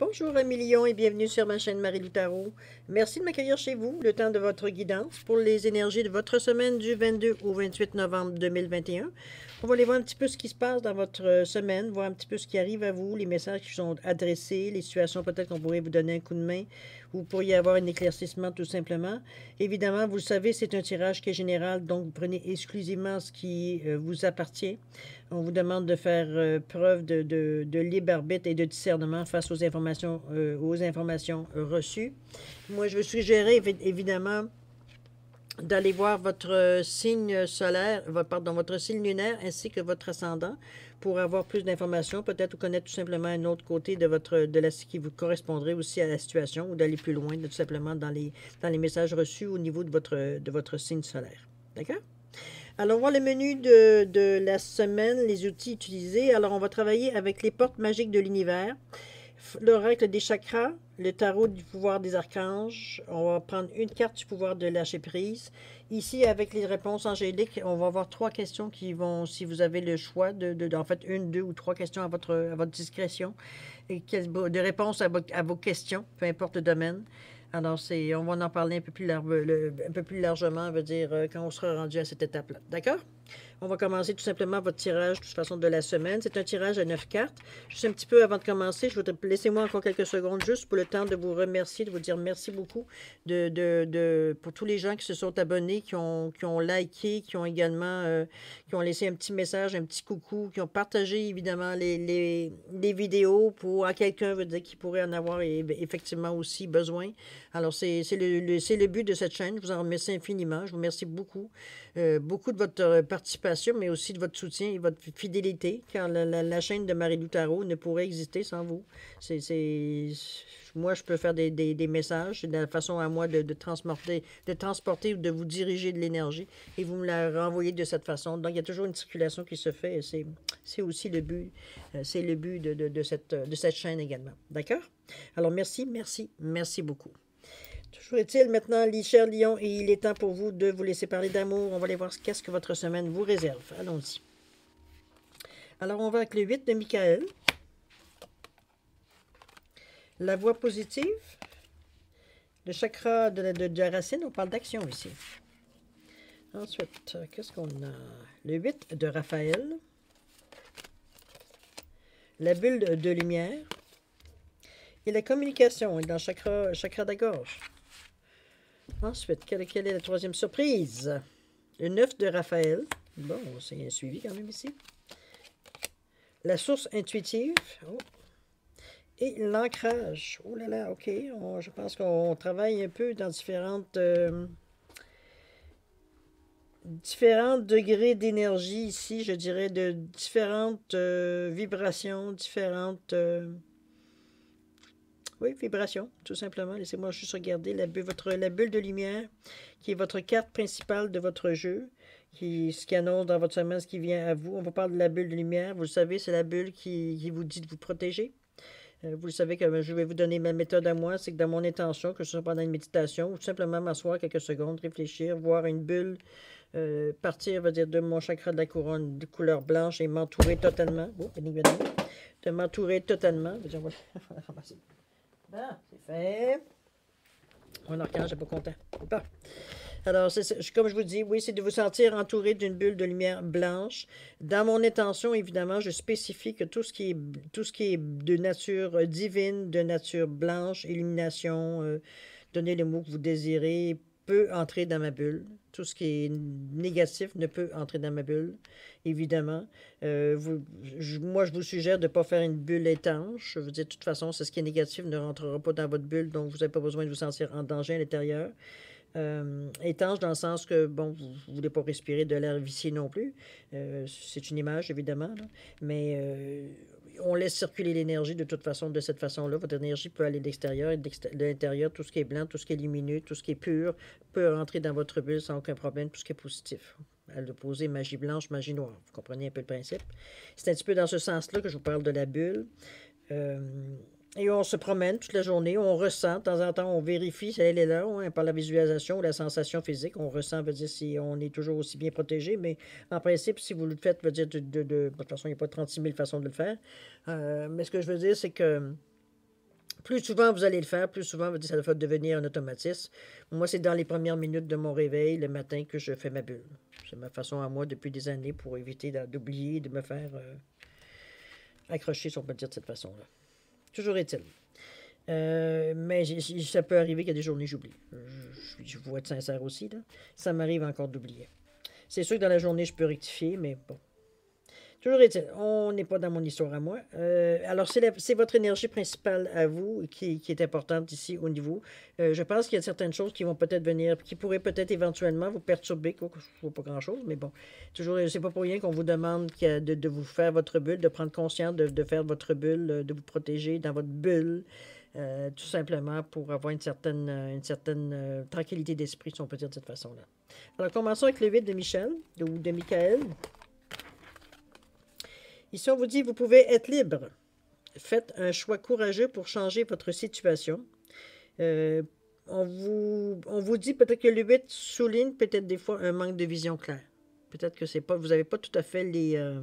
Bonjour un million et bienvenue sur ma chaîne Marie-Lou Tarot. Merci de m'accueillir chez vous, le temps de votre guidance pour les énergies de votre semaine du 22 au 28 novembre 2021. On va aller voir un petit peu ce qui se passe dans votre semaine, voir un petit peu ce qui arrive à vous, les messages qui sont adressés, les situations peut-être qu'on pourrait vous donner un coup de main, vous pourriez avoir un éclaircissement tout simplement. Évidemment, vous le savez, c'est un tirage qui est général, donc vous prenez exclusivement ce qui euh, vous appartient. On vous demande de faire euh, preuve de, de, libre arbitre et de discernement face aux informations, euh, aux informations reçues. Moi, je veux suggérer évidemment d'aller voir votre signe solaire, pardon, votre signe lunaire ainsi que votre ascendant pour avoir plus d'informations, peut-être connaître tout simplement un autre côté de votre de la qui vous correspondrait aussi à la situation ou d'aller plus loin, tout simplement dans les, dans les messages reçus au niveau de votre, de votre signe solaire. D'accord? Alors, on voit le menu de, de la semaine, les outils utilisés. Alors, on va travailler avec les portes magiques de l'univers, l'oracle des chakras, le tarot du pouvoir des archanges. On va prendre une carte du pouvoir de lâcher prise. Ici, avec les réponses angéliques, on va avoir trois questions qui vont, si vous avez le choix, de, en fait, une, deux ou trois questions à votre, à votre discrétion, et de réponses à, à vos questions, peu importe le domaine. Alors, on va en parler un peu plus, un peu plus largement, veut dire, euh, quand on sera rendu à cette étape-là. D'accord? On va commencer tout simplement votre tirage, de toute façon, de la semaine. C'est un tirage à neuf cartes. Juste un petit peu avant de commencer, je voudrais laissez-moi encore quelques secondes juste pour le temps de vous remercier, de vous dire merci beaucoup de, de, pour tous les gens qui se sont abonnés, qui ont, qui ont liké, qui ont également euh, qui ont laissé un petit message, un petit coucou, qui ont partagé évidemment les, les, les vidéos pour à quelqu'un qui pourrait en avoir effectivement aussi besoin. Alors, c'est le, le, but de cette chaîne. Je vous en remercie infiniment. Je vous remercie beaucoup. Euh, beaucoup de votre euh, participation, mais aussi de votre soutien et votre fidélité, car la, chaîne de Marie-Lou ne pourrait exister sans vous. C'est moi, je peux faire des, messages, de la façon à moi de, transporter, de transporter ou de vous diriger de l'énergie et vous me la renvoyez de cette façon. Donc, il y a toujours une circulation qui se fait et c'est aussi le but, euh, c'est le but de cette chaîne également. D'accord? Alors, merci, merci, merci beaucoup. Toujours est-il maintenant, cher Lion, et il est temps pour vous de vous laisser parler d'amour. On va aller voir ce qu'est-ce que votre semaine vous réserve. Allons-y. Alors, on va avec le 8 de Michael. La voix positive. Le chakra de la, de, racine, on parle d'action ici. Ensuite, qu'est-ce qu'on a? Le 8 de Raphaël. La bulle de lumière. Et la communication dans le chakra, chakra de la gorge. Ensuite, quelle, est la troisième surprise? Le 9 de Raphaël. Bon, c'est un suivi quand même ici. La source intuitive. Oh. Et l'ancrage. Oh là là, OK. je pense qu'on travaille un peu dans différentes... Euh, différents degrés d'énergie ici, je dirais, de différentes euh, vibrations, différentes... Euh, oui, vibration, tout simplement. Laissez-moi juste regarder la, votre, la bulle de lumière, qui est votre carte principale de votre jeu, qui, ce qui annonce dans votre semaine ce qui vient à vous. On va parler de la bulle de lumière. Vous le savez, c'est la bulle qui, vous dit de vous protéger. Euh, vous le savez que je vais vous donner ma méthode à moi, c'est que dans mon intention, que ce soit pendant une méditation, ou simplement m'asseoir quelques secondes, réfléchir, voir une bulle euh, partir, va dire, de mon chakra de la couronne de couleur blanche et m'entourer totalement. Oh, de m'entourer totalement. Ah, c'est fait. Mon archange n'est pas content. Alors, comme je vous dis, oui, c'est de vous sentir entouré d'une bulle de lumière blanche. Dans mon intention, évidemment, je spécifie que tout ce qui est, tout ce qui est de nature divine, de nature blanche, illumination, euh, donnez le mot que vous désirez, peut entrer dans ma bulle. Tout ce qui est négatif ne peut entrer dans ma bulle, évidemment. Euh, moi, je vous suggère de ne pas faire une bulle étanche. Je veux dire, de toute façon, ce qui est négatif ne rentrera pas dans votre bulle, donc vous n'avez pas besoin de vous sentir en danger à l'intérieur. Euh, étanche dans le sens que, bon, vous ne voulez pas respirer de l'air vicié non plus. Euh, c'est une image, évidemment, mais on laisse circuler l'énergie de toute façon, de cette façon-là. Votre énergie peut aller de l'extérieur et de l'intérieur. Tout ce qui est blanc, tout ce qui est lumineux, tout ce qui est pur peut rentrer dans votre bulle sans aucun problème, tout ce qui est positif. À l'opposé, magie blanche, magie noire. Vous comprenez un peu le principe? C'est un petit peu dans ce sens-là que je vous parle de la bulle. Euh, et on se promène toute la journée, on ressent, de temps en temps, on vérifie si elle est là, hein, par la visualisation ou la sensation physique. On ressent, veut dire si on est toujours aussi bien protégé, mais en principe, si vous le faites, veut dire de, de, toute façon, il n'y a pas 36 000 façons de le faire. Euh, mais ce que je veux dire, c'est que Plus souvent vous allez le faire, plus souvent ça va devenir un automatisme. Moi, c'est dans les premières minutes de mon réveil le matin que je fais ma bulle. C'est ma façon à moi depuis des années pour éviter d'oublier, de me faire euh, accrocher, si on peut dire de cette façon-là. Toujours est-il. Euh, mais ça peut arriver qu'il y a des journées j'oublie. Je, je, veux être sincère aussi. Ça m'arrive encore d'oublier. C'est sûr que dans la journée, je peux rectifier, mais bon. Toujours est-il, on n'est pas dans mon histoire à moi. Euh, alors, c'est votre énergie principale à vous qui, est importante ici au niveau. Euh, je pense qu'il y a certaines choses qui vont peut-être venir, qui pourraient peut-être éventuellement vous perturber. Je ne vois pas grand-chose, mais bon. Toujours, c'est pas pour rien qu'on vous demande de, de, vous faire votre bulle, de prendre conscience de, de, faire votre bulle, de vous protéger dans votre bulle. Euh, tout simplement pour avoir une certaine, une certaine tranquillité d'esprit, si on peut dire de cette façon-là. Alors, commençons avec le 8 de Michel, ou de Michael. Ici, on vous dit, vous pouvez être libre. Faites un choix courageux pour changer votre situation. Euh, on, vous, on vous dit peut-être que le 8 souligne peut-être des fois un manque de vision claire. Peut-être que c'est pas, vous n'avez pas tout à fait les, euh,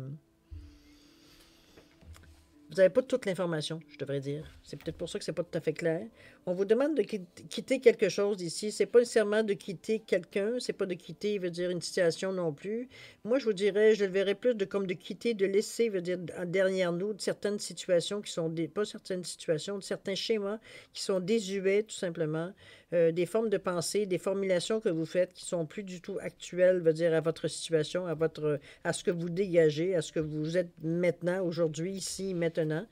vous n'avez pas toute l'information, je devrais dire. C'est peut-être pour ça que ce n'est pas tout à fait clair. On vous demande de quitter quelque chose ici. Ce n'est pas nécessairement de quitter quelqu'un, c'est pas de quitter, veut dire, une situation non plus. Moi, je vous dirais, je le verrais plus de comme de quitter, de laisser, veut dire, derrière nous, certaines situations qui sont des, pas certaines situations, certains schémas qui sont désuets, tout simplement. Euh, des formes de pensée, des formulations que vous faites qui sont plus du tout actuelles, veut dire, à votre situation, à, votre, à ce que vous dégagez, à ce que vous êtes maintenant, aujourd'hui, ici, maintenant.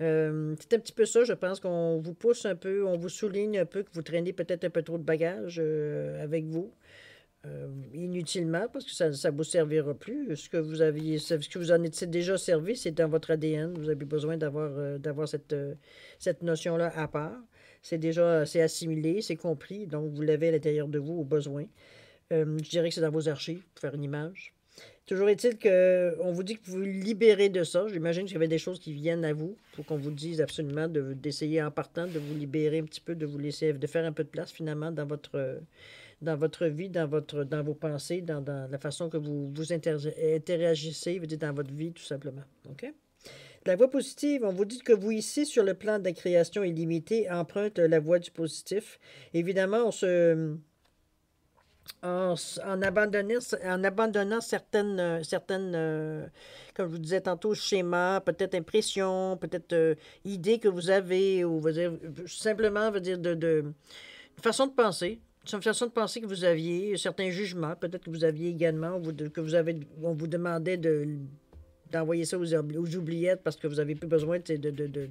Euh, c'est un petit peu ça, je pense qu'on vous pousse un peu, on vous souligne un peu que vous traînez peut-être un peu trop de bagages euh, avec vous. inutilement, parce que ça ne vous servira plus. Ce que vous aviez, ce que vous en êtes déjà servi, c'est dans votre ADN. Vous avez besoin d'avoir d'avoir cette, cette notion-là à part. C'est déjà c'est assimilé, c'est compris, donc vous l'avez à l'intérieur de vous au besoin. Euh, je dirais que c'est dans vos archives pour faire une image. Toujours est-il qu'on vous dit que vous vous libérez de ça. J'imagine qu'il y avait des choses qui viennent à vous pour qu'on vous dise absolument d'essayer en partant de vous libérer un petit peu, de vous laisser, de faire un peu de place finalement dans votre, dans votre vie, dans, votre, dans vos pensées, dans, la façon que vous vous interagissez, dans votre vie tout simplement. OK? La voie positive, on vous dit que vous, ici, sur le plan de la création illimitée, emprunte la voie du positif. Évidemment, on se... En, abandonnant, en abandonnant certaines, certaines euh, comme je vous disais tantôt, schémas, peut-être impressions, peut-être euh, idées que vous avez, ou dire, simplement veut dire de, de, une façon de penser, une façon de penser que vous aviez, certains jugements, peut-être que vous aviez également, que vous avez, on vous demandait de d'envoyer ça aux, oubliettes parce que vous n'avez plus besoin de, de, de,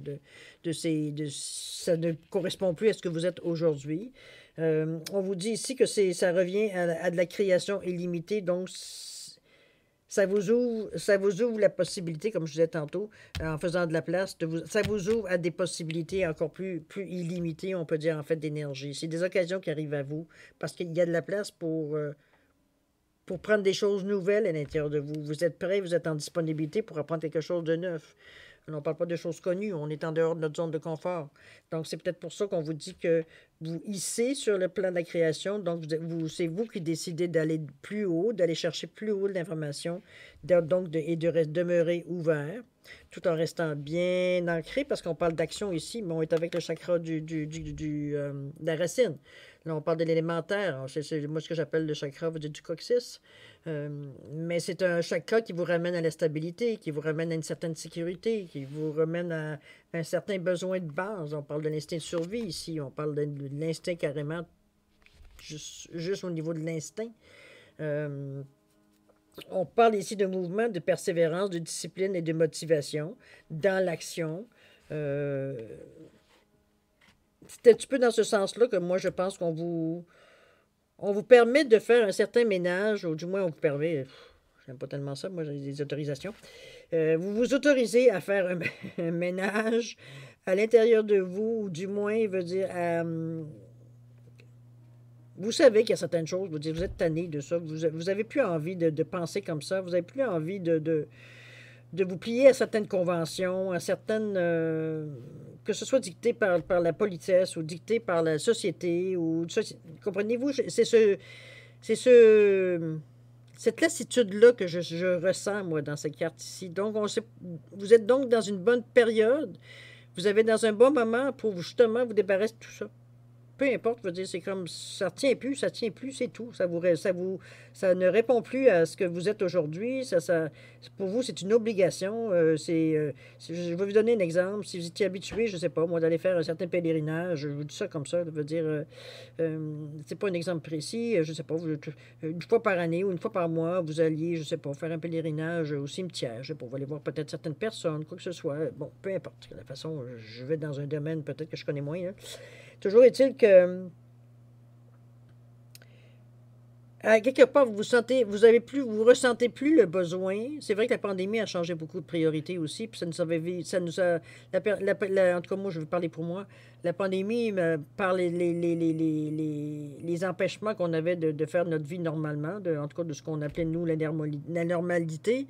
de, ces... De, ça ne correspond plus à ce que vous êtes aujourd'hui. Euh, on vous dit ici que ça revient à, de la création illimitée, donc ça vous, ouvre, ça vous ouvre la possibilité, comme je disais tantôt, en faisant de la place, ça vous ouvre à des possibilités encore plus, plus illimitées, on peut dire, en fait, d'énergie. C'est des occasions qui arrivent à vous parce qu'il y a de la place pour... Euh, pour prendre des choses nouvelles à l'intérieur de vous. Vous êtes prêt, vous êtes en disponibilité pour apprendre quelque chose de neuf. On ne parle pas de choses connues, on est en dehors de notre zone de confort. Donc, c'est peut-être pour ça qu'on vous dit que vous hissez sur le plan de la création. Donc, c'est vous qui décidez d'aller plus haut, d'aller chercher plus haut l'information, donc et de demeurer ouvert, tout en restant bien ancré, parce qu'on parle d'action ici, mais on est avec le chakra du, euh, de la racine. Là, on parle de l'élémentaire. C'est moi ce que j'appelle le chakra du coccyx. Euh, mais c'est un chakra qui vous ramène à la stabilité, qui vous ramène à une certaine sécurité, qui vous ramène à, un certain besoin de base. On parle de l'instinct de survie ici. On parle de, l'instinct carrément juste, au niveau de l'instinct. Euh, on parle ici de mouvement, de persévérance, de discipline et de motivation dans l'action. Euh, c'est un petit peu dans ce sens-là que moi, je pense qu'on vous, permet de faire un certain ménage, ou du moins, on vous permet, j'aime pas tellement ça, moi, j'ai des autorisations. Euh, vous vous autorisez à faire un, ménage à l'intérieur de vous, ou du moins, veut dire, vous savez qu'il y a certaines choses, vous, dites, vous êtes tanné de ça, vous n'avez plus envie de, penser comme ça, vous n'avez plus envie de, de, vous plier à certaines conventions, à certaines... Euh, que ce soit dicté par, par la politesse ou dicté par la société, ou comprenez-vous, c'est ce, c'est ce, cette lassitude-là que je, ressens, moi, dans cette carte ici. Donc, on vous êtes donc dans une bonne période vous avez dans un bon moment pour justement vous débarrasser de tout ça peu importe, je dire, c'est comme ça tient plus, ça tient plus, c'est tout. Ça vous, ça vous, ça ne répond plus à ce que vous êtes aujourd'hui. Ça, ça, pour vous, c'est une obligation. Euh, c'est, euh, je vais vous donner un exemple. Si vous étiez habitué, je sais pas, moi, d'aller faire un certain pèlerinage, je vous dis ça comme ça, je dire, euh, c'est pas un exemple précis, je ne sais pas, une fois par année ou une fois par mois, vous alliez, je ne sais pas, faire un pèlerinage au cimetière, je sais pas, vous allez voir peut-être certaines personnes, quoi que ce soit. Bon, peu importe. De la façon, je vais dans un domaine peut-être que je connais moins. Hein. Toujours est-il que à quelque part, vous sentez, vous avez plus, vous ressentez plus le besoin. C'est vrai que la pandémie a changé beaucoup de priorités aussi, ça nous avait, ça nous a, en tout cas moi, je vais parler pour moi, la pandémie, par les, empêchements qu'on avait de, faire notre vie normalement, en tout cas de ce qu'on appelait nous la normalité,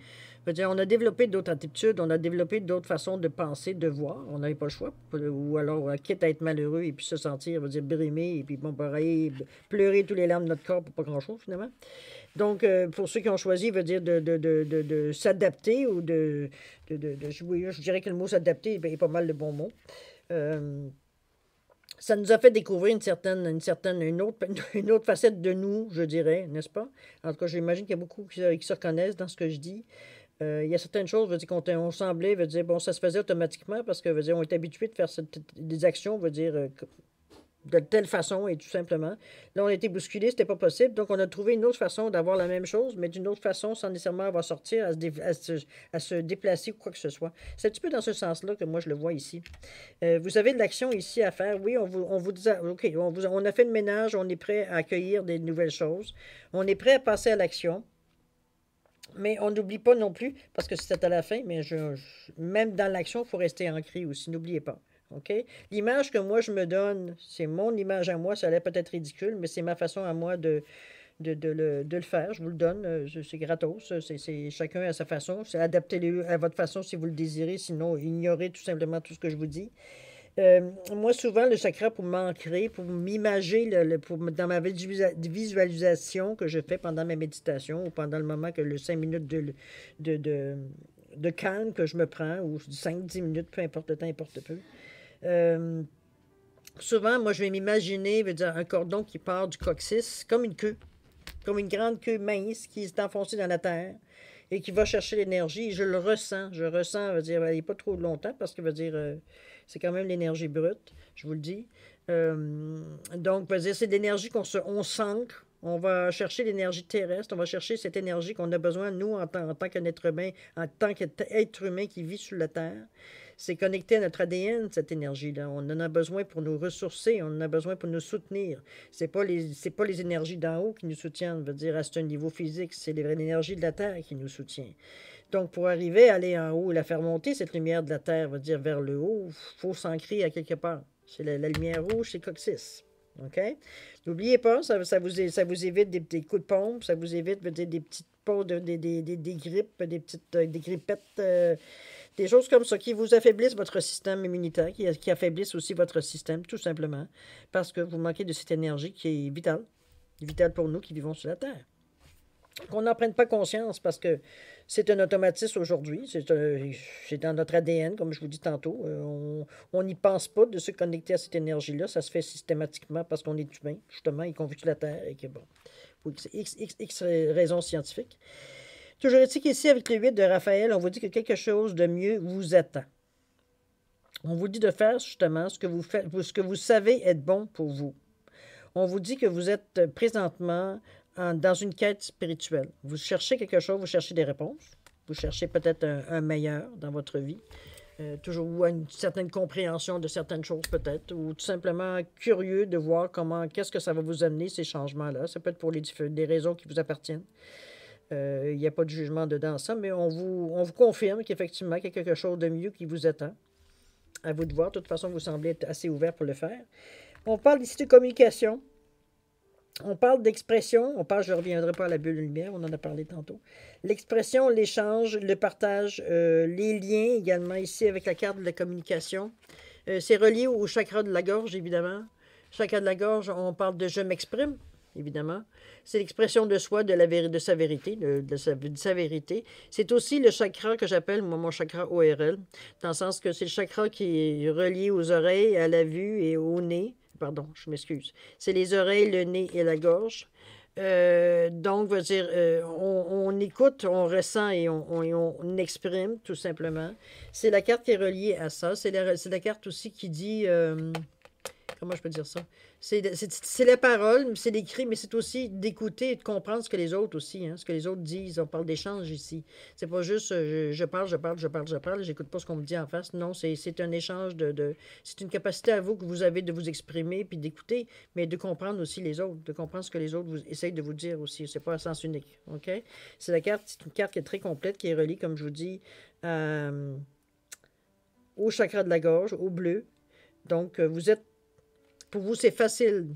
on a développé d'autres attitudes, on a développé d'autres façons de penser, de voir. On n'avait pas le choix. Ou alors, euh, quitte à être malheureux et puis se sentir, veut dire, brimé, et puis, bon, pareil, pleurer tous les larmes de notre corps pour pas grand-chose, finalement. Donc, euh, pour ceux qui ont choisi, veut dire de, de, de, de s'adapter ou de, Je dirais que le mot s'adapter est pas mal de bons mots. Euh, ça nous a fait découvrir une certaine, une certaine, une autre, une autre facette de nous, je dirais, n'est-ce pas? En tout cas, j'imagine qu'il y a beaucoup qui, se reconnaissent dans ce que je dis. Euh, il y a certaines choses, veut dire qu'on on semblait, veut dire, bon, ça se faisait automatiquement parce que, veut dire, on est habitué de faire des actions, veut dire, euh, de telle façon et tout simplement. Là, on a été bousculé, c'était pas possible. Donc, on a trouvé une autre façon d'avoir la même chose, mais d'une autre façon, sans nécessairement avoir sortir, à se, à, se, déplacer ou quoi que ce soit. C'est un petit peu dans ce sens-là que moi, je le vois ici. Euh, vous avez de l'action ici à faire. Oui, on vous, on vous dit, OK, on, vous, on a fait le ménage, on est prêt à accueillir des nouvelles choses. On est prêt à passer à l'action. Mais on n'oublie pas non plus, parce que c'est à la fin, mais je, même dans l'action, il faut rester ancré aussi. N'oubliez pas. OK? L'image que moi, je me donne, c'est mon image à moi. Ça allait peut-être ridicule, mais c'est ma façon à moi de, de, le, de, le, faire. Je vous le donne. Euh, c'est gratos. C'est chacun à sa façon. Adaptez-le à votre façon si vous le désirez. Sinon, ignorez tout simplement tout ce que je vous dis. Euh, moi, souvent, le chakra, pour m'ancrer, pour m'imager dans ma visualisation que je fais pendant ma méditation ou pendant le moment que le 5 minutes de, de, de, calme que je me prends, ou 5-10 minutes, peu importe le temps, importe peu. Euh, souvent, moi, je vais m'imaginer un cordon qui part du coccyx comme une queue, comme une grande queue mince qui est enfoncée dans la terre et qui va chercher l'énergie. Je le ressens. Je ressens, veut dire, il n'est pas trop longtemps parce que, veut dire, euh, c'est quand même l'énergie brute, je vous le dis. Euh, donc, c'est de l'énergie qu'on se, on. On va chercher l'énergie terrestre, on va chercher cette énergie qu'on a besoin, nous, en tant, qu'être humain, en tant qu'être humain qui vit sur la Terre. C'est connecté à notre ADN, cette énergie-là. On en a besoin pour nous ressourcer, on en a besoin pour nous soutenir. Ce n'est pas, les, pas les énergies d'en haut qui nous soutiennent, veut dire à ce niveau physique, c'est l'énergie de la Terre qui nous soutient. Donc, pour arriver à aller en haut et la faire monter, cette lumière de la Terre, va dire vers le haut, il faut s'ancrer à quelque part. C'est la, lumière rouge, c'est coccyx. OK? N'oubliez pas, ça, vous, évite des, coups de pompe, ça vous évite des petites des, des, grippes, des petites euh, des grippettes, euh, des choses comme ça qui vous affaiblissent votre système immunitaire, qui, qui affaiblissent aussi votre système, tout simplement, parce que vous manquez de cette énergie qui est vitale, vitale pour nous qui vivons sur la Terre qu'on n'en prenne pas conscience parce que c'est un automatisme aujourd'hui, c'est dans notre ADN, comme je vous dis tantôt. Euh, on n'y pense pas de se connecter à cette énergie-là, ça se fait systématiquement parce qu'on est humain, justement, et qu'on vit sur la Terre, et que bon, pour X, X, X raisons scientifiques. Toujours est-il qu'ici, avec le 8 de Raphaël, on vous dit que quelque chose de mieux vous attend. On vous dit de faire justement ce que vous, ce que vous savez être bon pour vous. On vous dit que vous êtes présentement dans une quête spirituelle. Vous cherchez quelque chose, vous cherchez des réponses, vous cherchez peut-être un, meilleur dans votre vie, euh, toujours ou une certaine compréhension de certaines choses peut-être, ou tout simplement curieux de voir comment, qu'est-ce que ça va vous amener ces changements-là. Ça peut être pour des raisons qui vous appartiennent. Euh, il n'y a pas de jugement dedans ça, mais on vous, on vous confirme qu'effectivement, il y a quelque chose de mieux qui vous attend. À vous de voir. De toute façon, vous semblez être assez ouvert pour le faire. On parle ici de communication. On parle d'expression, on parle, je ne reviendrai pas à la bulle de lumière, on en a parlé tantôt. L'expression, l'échange, le partage, euh, les liens également ici avec la carte de la communication. Euh, c'est relié au chakra de la gorge, évidemment. Chakra de la gorge, on parle de je m'exprime. évidemment. C'est l'expression de soi, de, la sa vérité, de, sa, de sa, vérité. C'est aussi le chakra que j'appelle, moi, mon chakra ORL, dans le sens que c'est le chakra qui est relié aux oreilles, à la vue et au nez. Pardon, je m'excuse. C'est les oreilles, le nez et la gorge. Euh, donc, euh, on, écoute, on ressent et on, exprime, tout simplement. C'est la carte qui est reliée à ça. C'est la, la, carte aussi qui dit... Euh, comment je peux dire ça? C'est la parole, c'est l'écrit, mais c'est aussi d'écouter et de comprendre ce que les autres aussi, hein, ce que les autres disent. On parle d'échange ici. C'est pas juste euh, je, parle, je parle, je parle, je parle, j'écoute pas ce qu'on me dit en face. Non, c'est un échange de. de c'est une capacité à vous que vous avez de vous exprimer puis d'écouter, mais de comprendre aussi les autres, de comprendre ce que les autres vous, essayent de vous dire aussi. C'est pas un sens unique. OK? C'est la carte, une carte qui est très complète, qui est reliée, comme je vous dis, au chakra de la gorge, au bleu. Donc, euh, vous êtes pour vous, c'est facile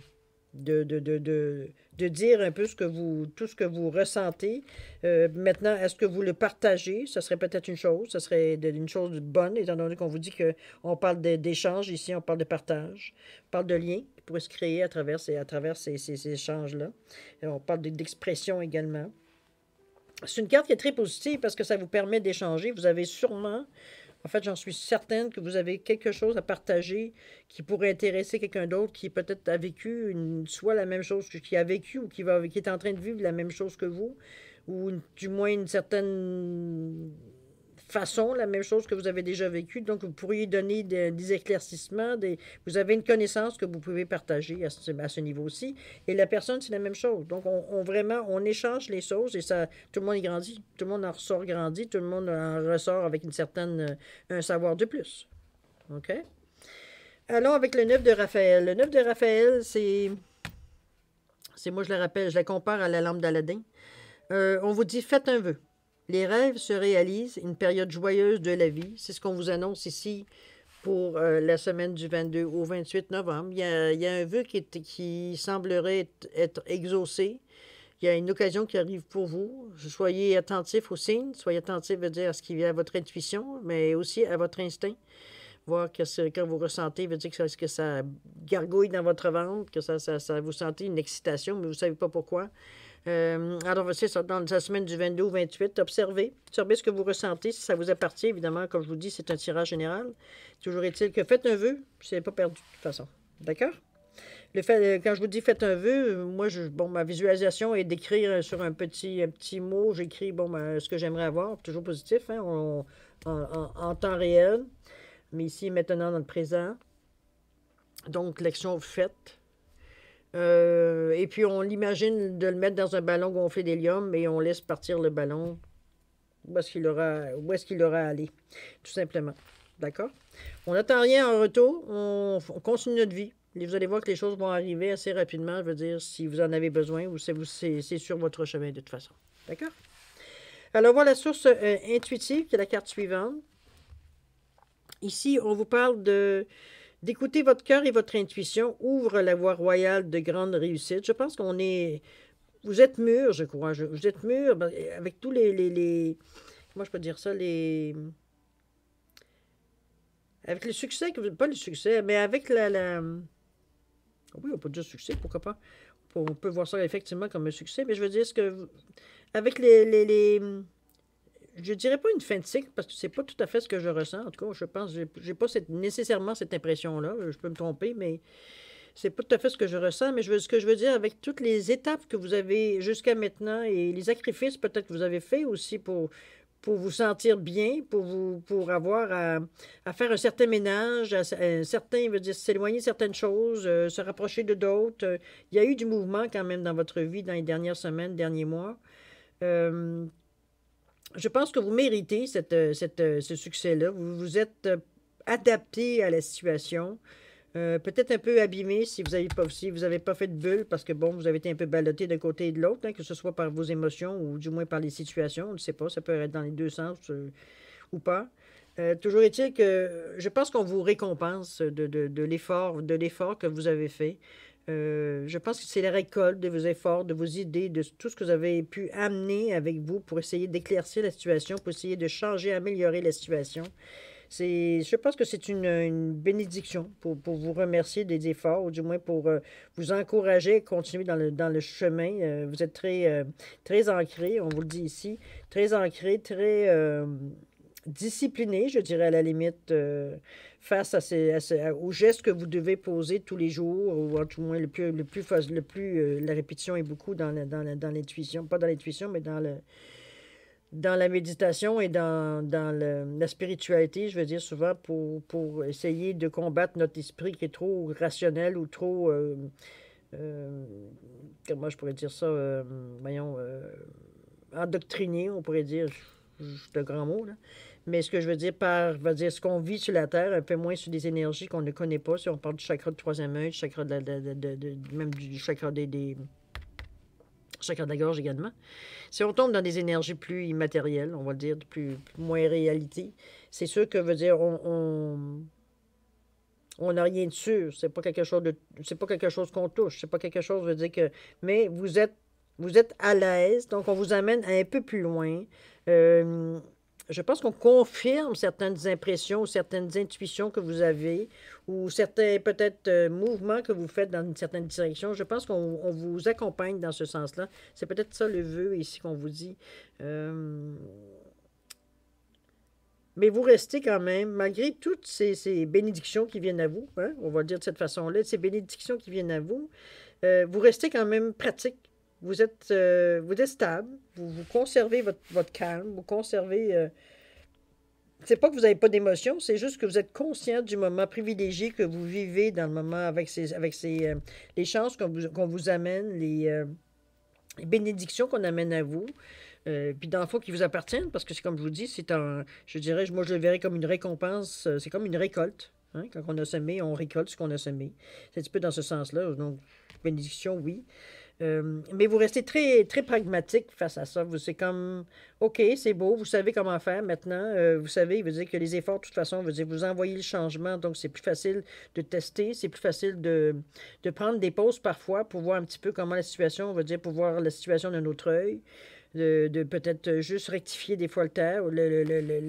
de, de, de, de, dire un peu ce que vous, tout ce que vous ressentez. Euh, maintenant, est-ce que vous le partagez? Ce serait peut-être une chose. Ce serait une chose bonne, étant donné qu'on vous dit qu'on parle d'échange ici, on parle de partage, on parle de lien qui pourrait se créer à travers ces, travers ces, ces, échanges-là. On parle d'expression également. C'est une carte qui est très positive parce que ça vous permet d'échanger. Vous avez sûrement en fait, j'en suis certaine que vous avez quelque chose à partager qui pourrait intéresser quelqu'un d'autre qui peut-être a vécu soit la même chose que qui a vécu ou qui, va, qui est en train de vivre la même chose que vous, ou du moins une certaine façon, la même chose que vous avez déjà vécu. Donc, vous pourriez donner des, éclaircissements. Des, vous avez une connaissance que vous pouvez partager à ce, niveau-ci. Et la personne, c'est la même chose. Donc, on, vraiment, on échange les choses et ça, tout le monde est grandi. Tout le monde en ressort grandi. Tout le monde en ressort avec une certaine, euh, un savoir de plus. OK? Allons avec le 9 de Raphaël. Le 9 de Raphaël, c'est. C'est moi, je le rappelle, je la compare à la lampe d'Aladin. Euh, on vous dit faites un vœu. Les rêves se réalisent, une période joyeuse de la vie. C'est ce qu'on vous annonce ici pour euh, la semaine du 22 au 28 novembre. Il y a, un vœu qui, semblerait être, exaucé. Il y a une occasion qui arrive pour vous. Soyez attentif aux signes. Soyez attentif à ce qui vient à votre intuition, mais aussi à votre instinct. Voir que vous ressentez, veut dire que ça, que ça gargouille dans votre ventre, que ça vous sentez une excitation, mais vous ne savez pas pourquoi. Euh, alors, c'est ça, dans la semaine du 22 au 28, observez. Observez ce que vous ressentez. Si ça vous appartient, évidemment, comme je vous dis, c'est un tirage général. Toujours est-il que faites un vœu, c'est pas perdu de toute façon. D'accord? Le fait, euh, quand je vous dis faites un vœu, moi, je, bon, ma visualisation est d'écrire sur un petit, un petit mot, j'écris bon, ben, ce que j'aimerais avoir, toujours positif, hein, en, temps réel, mais ici, maintenant, dans le présent. Donc, l'action faite. Euh, et puis, on l'imagine de le mettre dans un ballon gonflé d'hélium et on laisse partir le ballon où est-ce qu'il aura, où est-ce aura allé, tout simplement. D'accord? On n'attend rien en retour, on, continue notre vie. Et vous allez voir que les choses vont arriver assez rapidement, je veux dire, si vous en avez besoin ou si c'est sur votre chemin de toute façon. D'accord? Alors, voilà la source euh, intuitive, qui est la carte suivante. Ici, on vous parle de D'écouter votre cœur et votre intuition ouvre la voie royale de grande réussite. Je pense qu'on est. Vous êtes mûr, je crois. Vous êtes mûr ben, avec tous les, les, Comment je peux dire ça? Les. Avec le succès, pas le succès, mais avec la. Oui, on peut dire succès, pourquoi pas? On peut voir ça effectivement comme un succès, mais je veux dire ce que. Avec les, les, les je dirais pas une fin de cycle parce que c'est pas tout à fait ce que je ressens. En tout cas, je pense j'ai pas nécessairement cette impression-là. Je peux me tromper, mais c'est pas tout à fait ce que je ressens. Mais ce que je veux dire, avec toutes les étapes que vous avez jusqu'à maintenant et les sacrifices peut-être que vous avez fait aussi pour, pour vous sentir bien, pour vous pour avoir à, faire un certain ménage, à, un certain, veut dire s'éloigner certaines choses, euh, se rapprocher de d'autres. il y a eu du mouvement quand même dans votre vie dans les dernières semaines, derniers mois. Euh, je pense que vous méritez euh, euh, ce succès-là. Vous vous êtes euh, adapté à la situation. peut-être un peu abîmé si vous n'avez pas, vous pas fait de bulle parce que, bon, vous avez été un peu ballotté d'un côté et de l'autre, hein, que ce soit par vos émotions ou du moins par les situations. On ne sait pas, ça peut être dans les deux sens ou pas. toujours est-il que je pense qu'on vous récompense de, de, de l'effort que vous avez fait. Euh, je pense que c'est la récolte de vos efforts, de vos idées, de tout ce que vous avez pu amener avec vous pour essayer d'éclaircir la situation, pour essayer de changer, améliorer la situation. je pense que c'est une, bénédiction pour, vous remercier des efforts, ou du moins pour euh, vous encourager à continuer dans le, chemin. Euh, vous êtes très, très ancré, on vous le dit ici, très ancré, très discipliné, je dirais à la limite, face à ces, aux gestes que vous devez poser tous les jours, ou en tout moins le plus, le plus, le plus la répétition est beaucoup dans, dans l'intuition, pas dans l'intuition, mais dans le dans la méditation et dans, la spiritualité, je veux dire souvent, pour, pour, essayer de combattre notre esprit qui est trop rationnel ou trop... Euh, euh, comment je pourrais dire ça? Euh, voyons, endoctriné, on pourrait dire. C'est un grand mot, là. Mais ce que je veux dire par, va dire, ce qu'on vit sur la Terre, un peu moins sur des énergies qu'on ne connaît pas, si on parle du chakra de troisième œil, du chakra de, de, même du chakra des, des chakra de la gorge également. Si on tombe dans des énergies plus immatérielles, on va dire, plus, moins réalité, c'est sûr que veut dire on, on n'a rien de sûr. C'est pas quelque chose de c'est pas quelque chose qu'on touche. C'est pas quelque chose veut dire que mais vous êtes vous êtes à l'aise, donc on vous amène un peu plus loin. Euh, je pense qu'on confirme certaines impressions certaines intuitions que vous avez ou certains peut-être euh, mouvements que vous faites dans une certaine direction. Je pense qu'on vous accompagne dans ce sens-là. C'est peut-être ça le vœu ici qu'on vous dit. Euh, mais vous restez quand même, malgré toutes ces, bénédictions qui viennent à vous, hein, on va le dire de cette façon-là, ces bénédictions qui viennent à vous, euh, vous restez quand même pratique vous êtes, euh, vous êtes stable, vous, vous conservez votre, votre, calme, vous conservez. Euh, c'est pas que vous n'avez pas d'émotion, c'est juste que vous êtes conscient du moment privilégié que vous vivez dans le moment avec, ces, avec ces, euh, les chances qu'on vous, qu'on vous amène, les, bénédictions qu'on amène à vous. puis dans le fond, qui vous appartiennent, parce que c'est comme je vous dis, c'est un, je dirais, moi je le verrais comme une récompense, c'est comme une récolte. Hein. Quand on a semé, on récolte ce qu'on a semé. C'est un petit peu dans ce sens-là. Donc, bénédiction, oui. Euh, mais vous restez très, très pragmatique face à ça. C'est comme, OK, c'est beau, vous savez comment faire maintenant. Euh, vous savez, il veut dire que les efforts, de toute façon, veut dire vous envoyez le changement, donc c'est plus facile de tester, c'est plus facile de, de, prendre des pauses parfois pour voir un petit peu comment la situation, on veut dire, pour voir la situation d'un autre œil de, peut-être juste rectifier des fois le temps,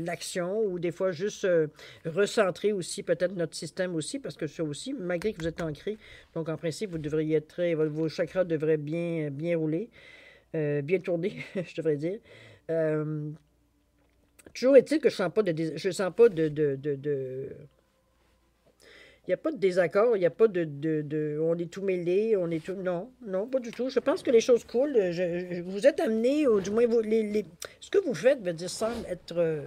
l'action, ou des fois juste euh, recentrer aussi peut-être notre système aussi, parce que ça aussi, malgré que vous êtes ancré, donc en principe, vous devriez être vos chakras devraient bien, bien rouler, euh, bien tourner, je devrais dire. Euh, toujours est-il que je ne sens pas de, je sens pas de, de il n'y a pas de désaccord, il n'y a pas de, de, On est tout mêlé, on est tout. Non, non, pas du tout. Je pense que les choses coulent. Vous êtes amené, ou du moins, vous, les, ce que vous faites veut dire semble être. Euh,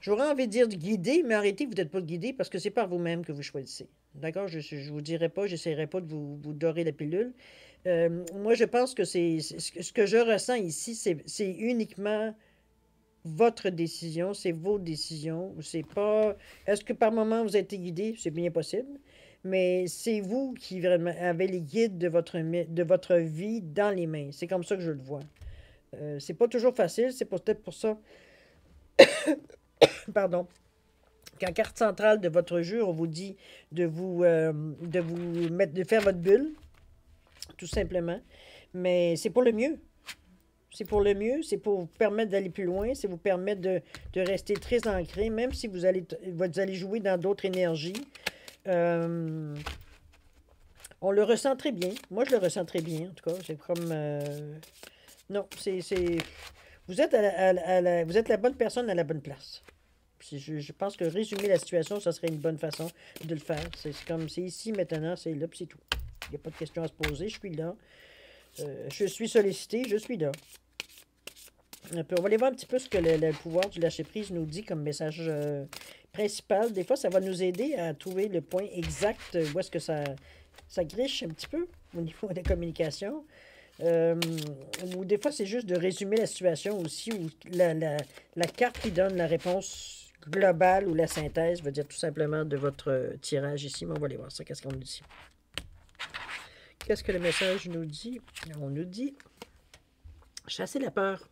j'aurais envie de dire guidé, mais arrêtez, vous n'êtes pas guidé parce que c'est par vous-même que vous choisissez. D'accord? Je ne vous dirai pas, j'essaierai pas de vous, vous dorer la pilule. Euh, moi, je pense que c'est ce que je ressens ici, c'est uniquement votre décision, c'est vos décisions. C'est pas. Est-ce que par moment vous êtes guidé? C'est bien possible. Mais c'est vous qui vraiment avez les guides de votre, de votre vie dans les mains. C'est comme ça que je le vois. Euh, c'est pas toujours facile, c'est peut-être pour ça. Pardon. Qu'en carte centrale de votre jeu, on vous dit de vous, euh, de vous mettre, de faire votre bulle, tout simplement. Mais c'est pour le mieux. C'est pour le mieux, c'est pour vous permettre d'aller plus loin, c'est vous permettre de, rester très ancré, même si vous allez, vous allez jouer dans d'autres énergies. Euh, on le ressent très bien. Moi, je le ressens très bien, en tout cas. C'est comme... Euh, non, c'est... Vous êtes, à vous êtes la bonne personne à la bonne place. Je, je, pense que résumer la situation, ça serait une bonne façon de le faire. C'est comme, c'est ici, maintenant, c'est là, puis c'est tout. Il n'y a pas de question à se poser, je suis là. Euh, je suis sollicité, je suis là. on va aller voir un petit peu ce que le, pouvoir du lâcher-prise nous dit comme message euh, principal. Des fois, ça va nous aider à trouver le point exact où est-ce que ça, ça griche un petit peu au niveau de la communication. Euh, ou des fois, c'est juste de résumer la situation aussi, ou la, la, carte qui donne la réponse globale ou la synthèse veut dire tout simplement de votre tirage ici. Mais on va aller voir ça. Qu'est-ce qu'on dit? Qu'est-ce que le message nous dit? On nous dit chasser la peur.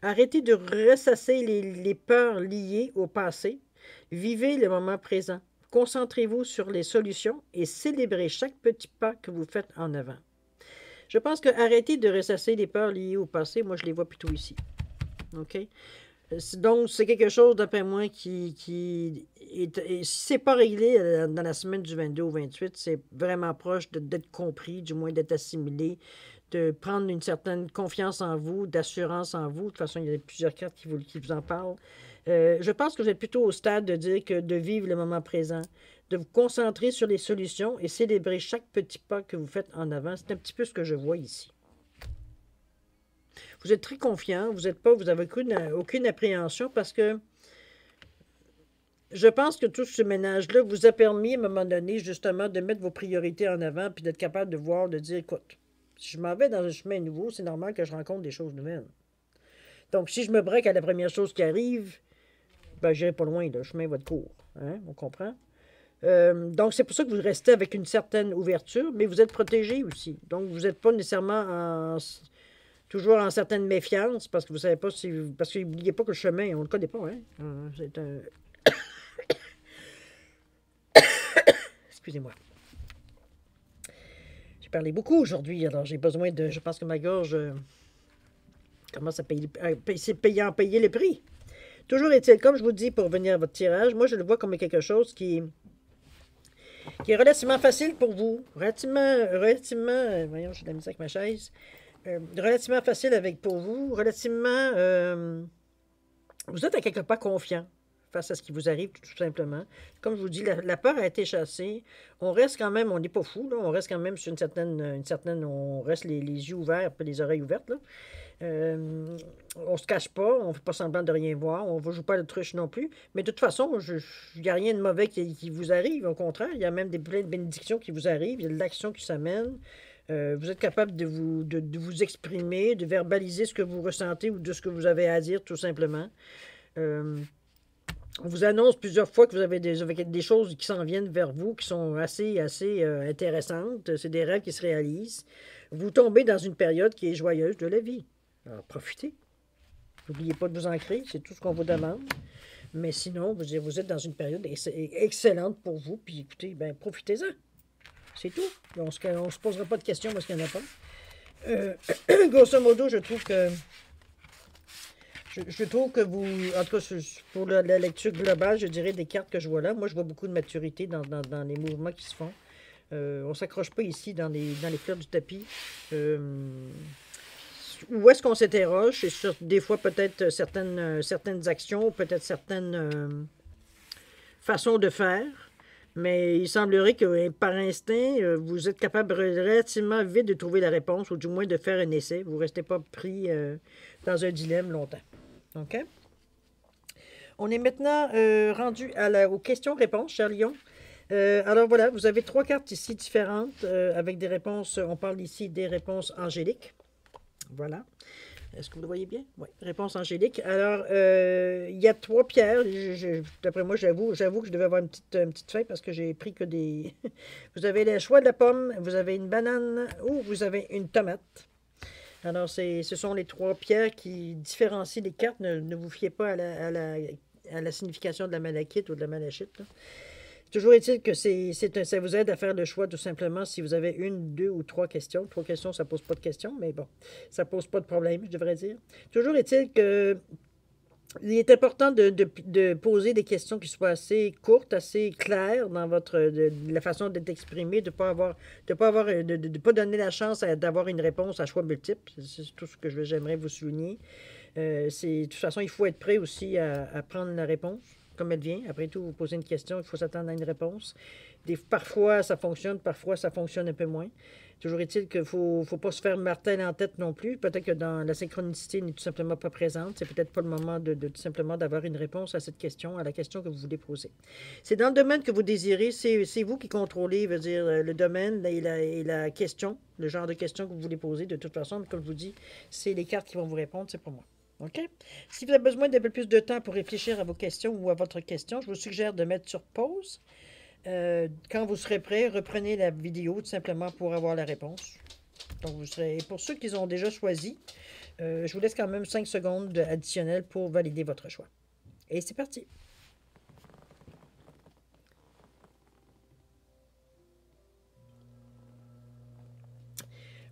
Arrêtez de ressasser les, peurs liées au passé. Vivez le moment présent. Concentrez-vous sur les solutions et célébrez chaque petit pas que vous faites en avant. Je pense que arrêtez de ressasser les peurs liées au passé, moi je les vois plutôt ici. OK? Donc, c'est quelque chose, d'après moi, qui, qui est, et si c'est pas réglé euh, dans la semaine du 22 au 28, c'est vraiment proche d'être compris, du moins d'être assimilé, de prendre une certaine confiance en vous, d'assurance en vous. De toute façon, il y a plusieurs cartes qui vous, qui vous en parlent. Euh, je pense que vous êtes plutôt au stade de dire que de vivre le moment présent, de vous concentrer sur les solutions et célébrer chaque petit pas que vous faites en avant. C'est un petit peu ce que je vois ici. Vous êtes très confiant, vous êtes pas, vous n'avez aucune, aucune appréhension parce que je pense que tout ce ménage-là vous a permis à un moment donné justement de mettre vos priorités en avant puis d'être capable de voir, de dire écoute, si je m'en vais dans un chemin nouveau, c'est normal que je rencontre des choses nouvelles. Donc, si je me break à la première chose qui arrive, ben, j'irai pas loin, le chemin va de court. Hein? On comprend? Euh, donc, c'est pour ça que vous restez avec une certaine ouverture, mais vous êtes protégé aussi. Donc, vous n'êtes pas nécessairement toujours en certaine méfiance parce que vous savez pas si. Parce que n'oubliez pas que le chemin, on ne le connaît pas. Hein? Euh, c'est un. Excusez-moi. J'ai parlé beaucoup aujourd'hui, alors j'ai besoin de. Je pense que ma gorge euh, commence à payer, payer, payer le prix. Toujours est-il, comme je vous dis, pour venir à votre tirage, moi, je le vois comme quelque chose qui, qui est relativement facile pour vous. Relativement, relativement, euh, voyons, j'ai de la misère avec ma chaise. Euh, relativement facile avec pour vous. Relativement, euh, vous êtes à quelque part confiant face à ce qui vous arrive, tout simplement. Comme je vous dis, la, peur a été chassée. On reste quand même, on n'est pas fou, là, on reste quand même sur une certaine, une certaine on reste les, yeux ouverts et les oreilles ouvertes. Là. Euh, on se cache pas, on ne fait pas semblant de rien voir, on ne joue pas de truche non plus. Mais de toute façon, il n'y a rien de mauvais qui, vous arrive. Au contraire, il y a même des pleines bénédictions qui vous arrivent, il y a de l'action qui s'amène. Euh, vous êtes capable de vous, de, vous exprimer, de verbaliser ce que vous ressentez ou de ce que vous avez à dire, tout simplement. Euh, on vous annonce plusieurs fois que vous avez des, des choses qui s'en viennent vers vous, qui sont assez, assez intéressantes. C'est des rêves qui se réalisent. Vous tombez dans une période qui est joyeuse de la vie. Alors, profitez. N'oubliez pas de vous ancrer, c'est tout ce qu'on vous demande. Mais sinon, vous, vous êtes dans une période excellente pour vous, puis écoutez, ben, profitez-en. C'est tout. On ne se, posera pas de questions parce qu'il n'y en a pas. Euh, grosso modo, je trouve que. Je, trouve que vous. En tout cas, pour la, lecture globale, je dirais des cartes que je vois là. Moi, je vois beaucoup de maturité dans, les mouvements qui se font. Euh, on ne s'accroche pas ici dans les, fleurs du tapis. Euh, où est-ce qu'on s'interroge? Et sur des fois peut-être certaines, certaines actions, peut-être certaines façons de faire. Mais il semblerait que euh, par instinct, vous êtes capable relativement vite de trouver la réponse, ou du moins de faire un essai. Vous ne restez pas pris dans un dilemme longtemps. OK? On est maintenant rendu à la, aux questions-réponses, cher Lyon. alors voilà, vous avez trois cartes ici différentes avec des réponses. On parle ici des réponses angéliques. Voilà. Est-ce que vous le voyez bien? Oui. Réponse angélique. Alors, euh, il y a trois pierres. D'après moi, j'avoue, que je devais avoir une petite, une feuille parce que j'ai pris que des. vous avez le choix de la pomme, vous avez une banane ou vous avez une tomate. Alors, ce sont les trois pierres qui différencient les cartes. Ne, vous fiez pas à la, signification de la malachite ou de la malachite. Toujours est-il que c'est, ça vous aide à faire le choix tout simplement si vous avez une, deux ou trois questions. Trois questions, ça pose pas de questions, mais bon, ça pose pas de problème, je devrais dire. Toujours est-il que il est important de, poser des questions qui soient assez courtes, assez claires dans votre la façon d'être exprimé, de ne pas avoir de pas avoir de, pas donner la chance d'avoir une réponse à choix multiple. C'est tout ce que j'aimerais vous souligner. Euh, de toute façon, il faut être prêt aussi à prendre la réponse comme elle vient. Après tout, vous posez une question, il faut s'attendre à une réponse. Parfois, ça fonctionne, parfois, ça fonctionne un peu moins. Toujours est-il qu'il ne faut, faut, pas se faire martel en tête non plus. Peut-être que dans la synchronicité n'est tout simplement pas présente. C'est peut-être pas le moment de, tout simplement d'avoir une réponse à cette question, à la question que vous voulez poser. C'est dans le domaine que vous désirez. C'est vous qui contrôlez, veut dire, le domaine et la, et la question, le genre de question que vous voulez poser. De toute façon, comme je vous dis, c'est les cartes qui vont vous répondre, c'est pas moi. OK? Si vous avez besoin d'un peu plus de temps pour réfléchir à vos questions ou à votre question, je vous suggère de mettre sur pause. Euh, quand vous serez prêt, reprenez la vidéo tout simplement pour avoir la réponse. Donc, vous serez. pour ceux qui ont déjà choisi, euh, je vous laisse quand même 5 secondes additionnelles pour valider votre choix. Et c'est parti.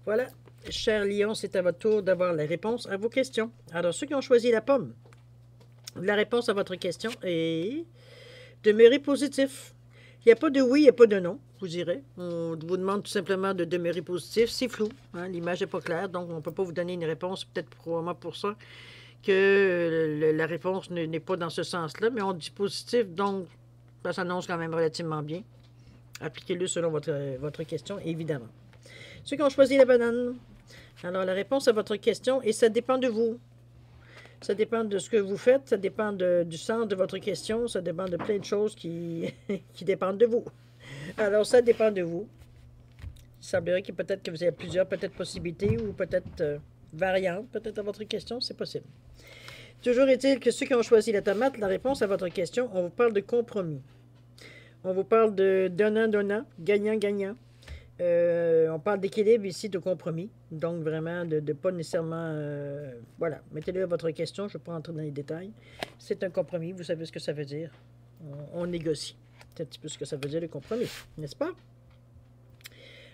Voilà, Cher Lion, c'est à votre tour d'avoir la réponse à vos questions. Alors, ceux qui ont choisi la pomme, La réponse à votre question est demeurer positif. Il n'y a pas de oui, il n'y a pas de non, vous direz. On vous demande tout simplement de demeurer positif. C'est flou, hein, l'image n'est pas claire, donc on ne peut pas vous donner une réponse, peut-être probablement pour ça que la réponse n'est pas dans ce sens-là, mais on dit positif, donc ça s'annonce quand même relativement bien. Appliquez-le selon votre question, évidemment. Ceux qui ont choisi la banane. Alors, la réponse à votre question, et ça dépend de vous. Ça dépend de ce que vous faites, ça dépend du sens de votre question, ça dépend de plein de choses qui, qui dépendent de vous. Alors, ça dépend de vous. Il semblerait que peut-être que vous avez plusieurs peut-être possibilités ou peut-être euh, variantes, peut-être à votre question, c'est possible. Toujours est-il que ceux qui ont choisi la tomate, la réponse à votre question, on vous parle de compromis. On vous parle de donnant-donnant, gagnant-gagnant. Euh, on parle d'équilibre ici, de compromis. Donc, vraiment, de ne pas nécessairement. Euh, voilà, mettez-le à votre question. Je ne vais pas entrer dans les détails. C'est un compromis. Vous savez ce que ça veut dire. On, négocie. C'est un petit peu ce que ça veut dire, le compromis, n'est-ce pas?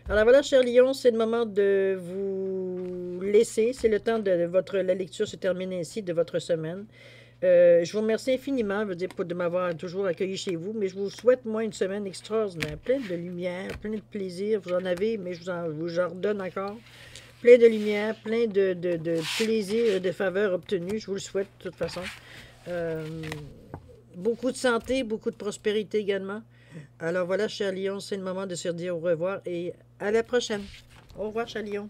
Alors voilà, cher Lyon, c'est le moment de vous laisser. C'est le temps de votre. La lecture se termine ainsi de votre semaine. Euh, je vous remercie infiniment veux dire, de m'avoir toujours accueilli chez vous, mais je vous souhaite, moi, une semaine extraordinaire, pleine de lumière, pleine de plaisir. Vous en avez, mais je vous en, vous en redonne encore. Plein de lumière, plein de, de, de plaisir de faveurs obtenues. Je vous le souhaite, de toute façon. Euh, beaucoup de santé, beaucoup de prospérité également. Alors voilà, cher Lyon, c'est le moment de se dire au revoir et à la prochaine. Au revoir, cher Lyon.